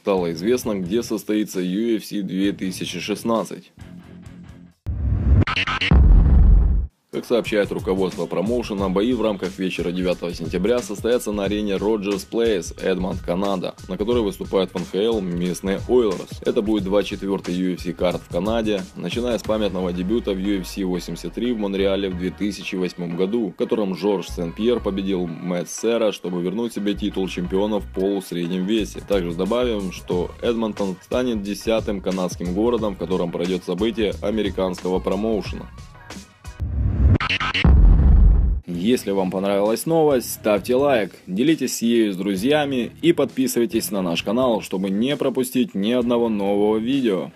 стало известно, где состоится UFC 2016. Сообщает руководство промоушена, бои в рамках вечера 9 сентября состоятся на арене Rogers Place, Эдмонд, Канада, на которой выступают в НХЛ местные Oilers. Это будет 24-й UFC карт в Канаде, начиная с памятного дебюта в UFC 83 в Монреале в 2008 году, в котором Жорж Сен-Пьер победил Мэтт Сера, чтобы вернуть себе титул чемпиона в полусреднем весе. Также добавим, что Эдмонтон станет десятым канадским городом, в котором пройдет событие американского промоушена. Если вам понравилась новость, ставьте лайк, делитесь ею с друзьями и подписывайтесь на наш канал, чтобы не пропустить ни одного нового видео.